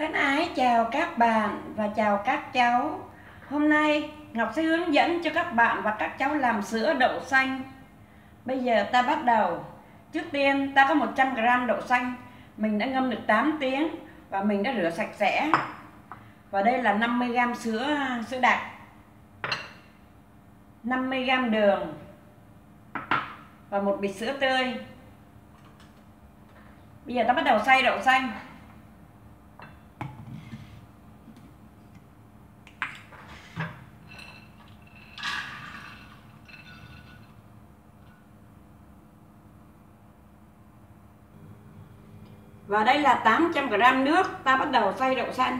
Thân ái chào các bạn và chào các cháu. Hôm nay Ngọc sẽ hướng dẫn cho các bạn và các cháu làm sữa đậu xanh. Bây giờ ta bắt đầu. Trước tiên ta có 100g đậu xanh. Mình đã ngâm được 8 tiếng và mình đã rửa sạch sẽ. Và đây là 50g sữa sữa đặc. 50g đường và một bịch sữa tươi. Bây giờ ta bắt đầu xay đậu xanh. Và đây là 800g nước, ta bắt đầu xay đậu xanh.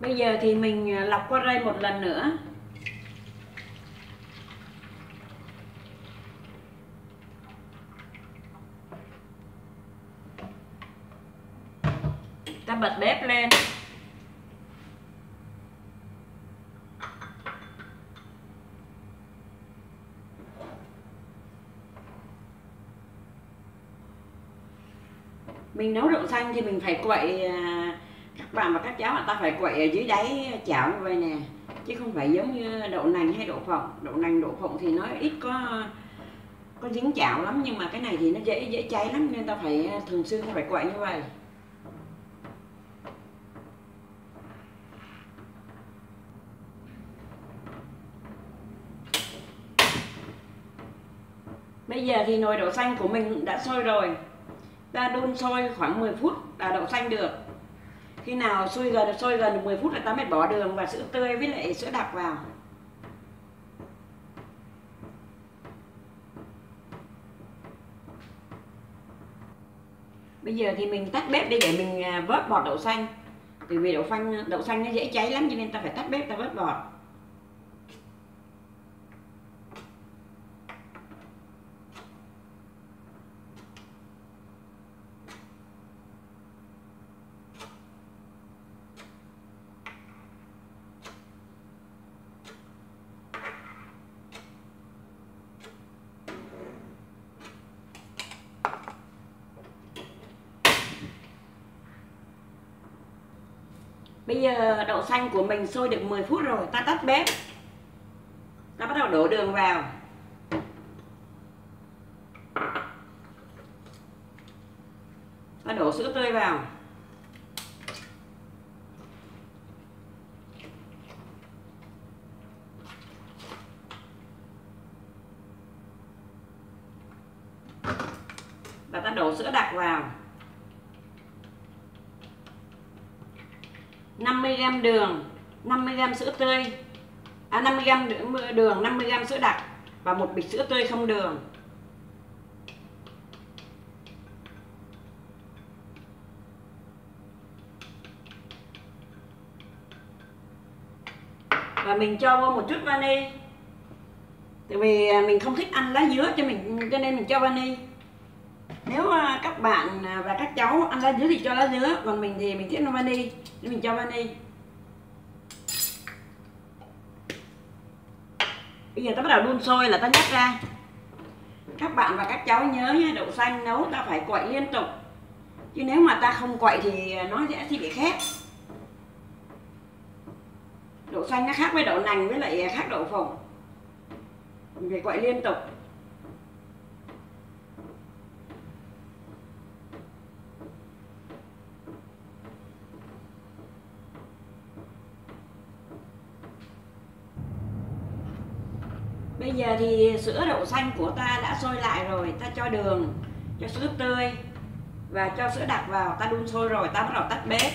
Bây giờ thì mình à, lọc qua đây một lần nữa. Ta bật bếp lên. Mình nấu đậu xanh thì mình phải quậy à, các bạn và các cháu là ta phải quậy ở dưới đáy chảo như vậy nè. Chứ không phải giống như đậu nành hay đậu phộng. Đậu nành, đậu phộng thì nó ít có có dính chảo lắm, nhưng mà cái này thì nó dễ dễ cháy lắm, nên ta phải à, thường xuyên ta phải quậy như vậy. Bây giờ thì nồi đậu xanh của mình đã sôi rồi. Ta đun sôi khoảng 10 phút, là đậu xanh được khi nào sôi gần sôi gần được 10 phút là ta mới bỏ đường và sữa tươi với lại sữa đặc vào. Bây giờ thì mình tắt bếp đi để mình à, vớt bọt đậu xanh. Bởi vì đậu xanh đậu xanh nó dễ cháy lắm cho nên ta phải tắt bếp, ta vớt bọt. Bây giờ đậu xanh của mình sôi được 10 phút rồi, Ta tắt bếp. Ta bắt đầu đổ đường vào. Ta đổ sữa tươi vào Và ta đổ sữa đặc vào 50g đường 50g sữa tươi. À 50g đường 50g sữa đặc và một bịch sữa tươi không đường. Và mình cho vô một chút vani. Tại vì à, mình không thích ăn lá dứa cho mình, cho nên mình cho vani. Nếu à, các bạn à, và các cháu ăn lá dứa thì cho lá dứa, còn mình thì mình thích nó vani để mình cho vani bây giờ ta bắt đầu đun sôi là ta nhắc ra. Các bạn và các cháu nhớ nha đậu xanh nấu ta phải quậy liên tục. Chứ nếu mà ta không quậy thì nó sẽ thì bị khét. Đậu xanh nó khác với đậu nành với lại khác đậu phộng. Mình phải quậy liên tục. Bây giờ thì sữa đậu xanh của ta đã sôi lại rồi, ta cho đường, cho sữa tươi và cho sữa đặc vào, ta đun sôi rồi, ta bắt đầu tắt bếp.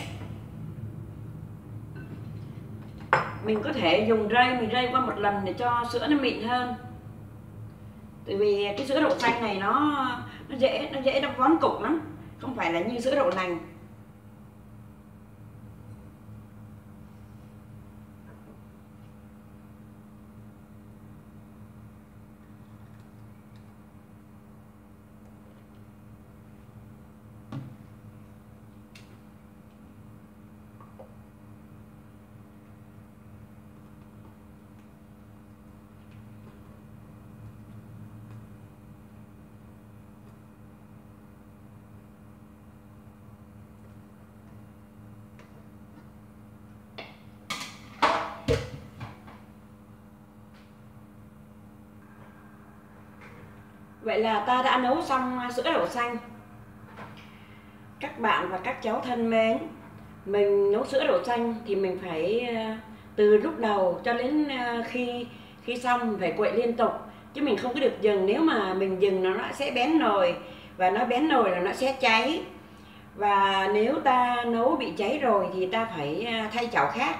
Mình có thể dùng rây, mình rây qua một lần để cho sữa nó mịn hơn. Tại vì cái sữa đậu xanh này nó nó dễ nó dễ nó vón cục lắm, không phải là như sữa đậu nành. Vậy là ta đã nấu xong à, sữa đậu xanh. Các bạn và các cháu thân mến, Mình nấu sữa đậu xanh thì mình phải à, từ lúc đầu cho đến à, khi khi xong phải quậy liên tục. Chứ mình không có được dừng, nếu mà mình dừng nó sẽ bén nồi. Và nó bén nồi là nó sẽ cháy. Và nếu ta nấu bị cháy rồi thì ta phải thay chảo khác.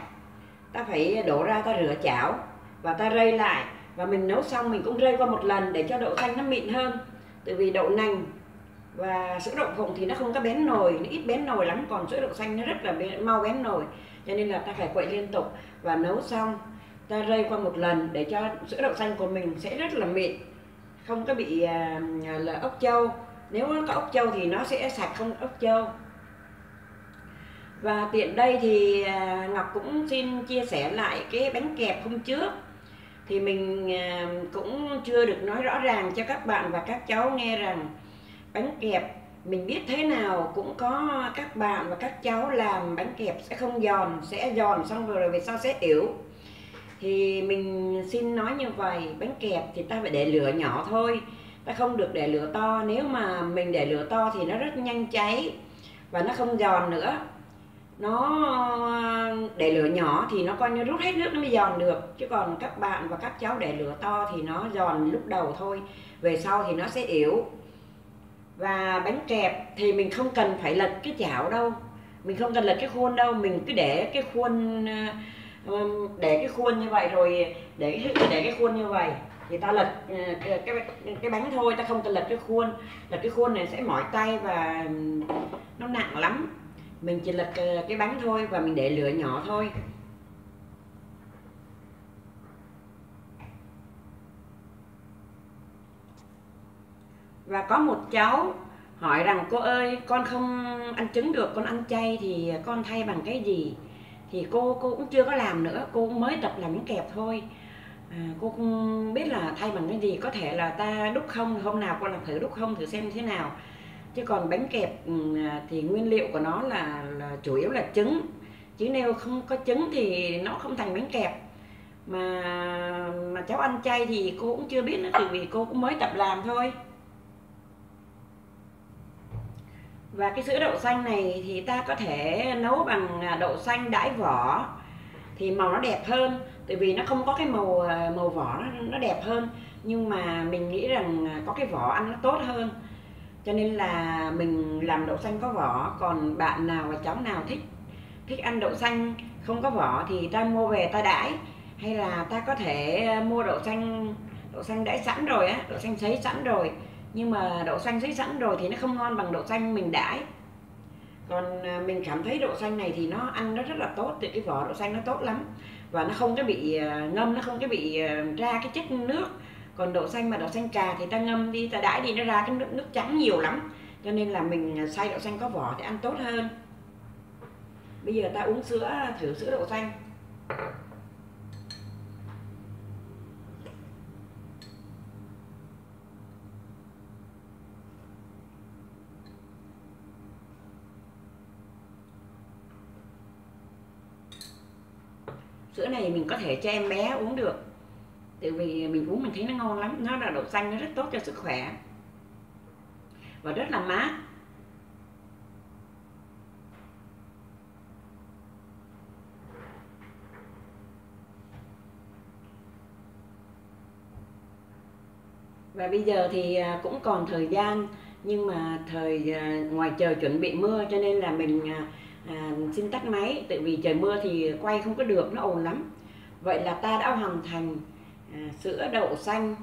Ta phải đổ ra ta rửa chảo và ta rây lại và mình nấu xong mình cũng rây qua một lần để cho đậu xanh nó mịn hơn. Tại vì đậu nành và sữa đậu phộng thì nó không có bén nồi nó ít bén nồi lắm còn sữa đậu xanh nó rất là mau bén nồi. Cho nên là ta phải quậy liên tục và nấu xong. Ta rây qua một lần để cho sữa đậu xanh của mình sẽ rất là mịn không có bị à, là ốc châu nếu có ốc châu thì nó sẽ sạch không ốc châu và tiện đây thì à, Ngọc cũng xin chia sẻ lại cái bánh kẹp hôm trước thì mình à, cũng chưa được nói rõ ràng cho các bạn và các cháu nghe rằng bánh kẹp, mình biết thế nào cũng có các bạn và các cháu làm bánh kẹp sẽ không giòn, sẽ giòn xong rồi về sau sẽ yếu. Thì mình xin nói như vậy, bánh kẹp thì ta phải để lửa nhỏ thôi, ta không được để lửa to. Nếu mà mình để lửa to thì nó rất nhanh cháy và nó không giòn nữa nó ờ, để lửa nhỏ thì nó coi như rút hết nước nó mới giòn được. Chứ còn các bạn và các cháu để lửa to thì nó giòn lúc đầu thôi về sau thì nó sẽ yếu. Và bánh kẹp thì mình không cần phải lật cái chảo đâu. Mình không cần lật cái khuôn đâu mình cứ để cái khuôn ờ, để cái khuôn như vậy rồi để để cái khuôn như vậy. Thì ta lật ờ, cái, cái cái bánh thôi ta không cần lật cái khuôn. Lật cái khuôn này sẽ mỏi tay và nó nặng lắm mình chỉ lật ờ, cái bánh thôi và mình để lửa nhỏ thôi. Và có một cháu hỏi rằng cô ơi con không ăn trứng được con ăn chay thì con thay bằng cái gì? Thì cô cô cũng chưa có làm nữa cô cũng mới tập làm bánh kẹp thôi. À, cô cũng biết là thay bằng cái gì có thể là ta đúc không hôm nào con làm thử đúc không thử xem thế nào chứ còn bánh kẹp ừ, à, thì nguyên liệu của nó là, là chủ yếu là trứng. Chứ nếu không có trứng thì nó không thành bánh kẹp. Mà mà cháu ăn chay thì cô cũng chưa biết nữa từ vì cô cũng mới tập làm thôi. Và cái sữa đậu xanh này thì ta có thể nấu bằng à, đậu xanh đãi vỏ. Thì màu nó đẹp hơn tại vì nó không có cái màu à, màu vỏ nó, nó đẹp hơn. Nhưng mà mình nghĩ rằng có cái vỏ ăn nó tốt hơn cho nên là mình làm đậu xanh có vỏ, còn bạn nào và cháu nào thích thích ăn đậu xanh không có vỏ thì ta mua về ta đãi. Hay là ta có thể ờ, mua đậu xanh đậu xanh đãi sẵn rồi á, đậu xanh sấy sẵn rồi. Nhưng mà đậu xanh sấy sẵn rồi thì nó không ngon bằng đậu xanh mình đãi. Còn ờ, mình cảm thấy đậu xanh này thì nó ăn nó rất là tốt, thì cái vỏ đậu xanh nó tốt lắm. Và nó không có bị ờ, ngâm, nó không có bị ra cái chất nước còn đậu xanh mà đậu xanh trà thì ta ngâm đi, ta đãi đi, nó ra cái nước nước trắng nhiều lắm. Cho nên là mình à, xay đậu xanh có vỏ thì ăn tốt hơn. Bây giờ ta uống sữa, thử sữa đậu xanh. Sữa này mình có thể cho em bé uống được tại vì mình uống mình thấy nó ngon lắm nó là đậu xanh nó rất tốt cho sức khỏe. Và rất là mát. Và bây giờ thì à, cũng còn thời gian nhưng mà thời à, ngoài trời chuẩn bị mưa cho nên là mình à, à, xin tắt máy. Tại vì trời mưa thì quay không có được nó ồn lắm. Vậy là ta đã hoàn thành à, sữa đậu xanh.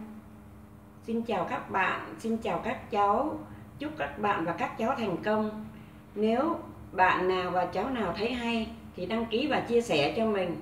Xin chào các bạn xin chào các cháu. Chúc các bạn và các cháu thành công. Nếu bạn nào và cháu nào thấy hay thì đăng ký và chia sẻ cho mình.